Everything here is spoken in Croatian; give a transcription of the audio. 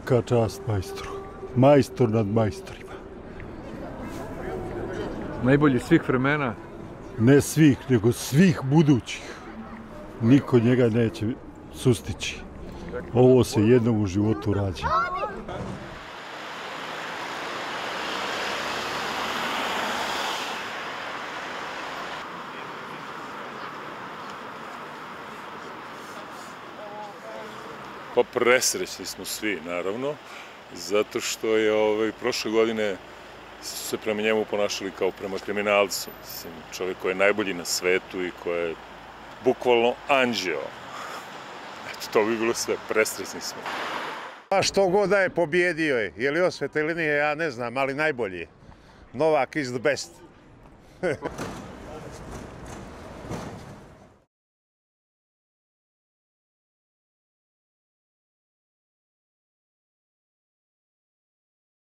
Svaka čast majstru. Majstor nad majstorima. Najbolji svih vremena. Ne svih, nego svih budućih. Niko njega neće sustići. Ovo se jednom u životu rađa. Pa presrećni smo svi, naravno, zato što je ovaj, prošle godine su se prema njemu ponašali kao prema kriminalcu. Mislim, čovjek koji je najbolji na svetu i koji je bukvalno anđeo. Eto, to bi bilo sve, presrećni smo. Pa što god da je pobjedio je, je li osvete ili nije, ja ne znam, ali najbolji. Novak is the best.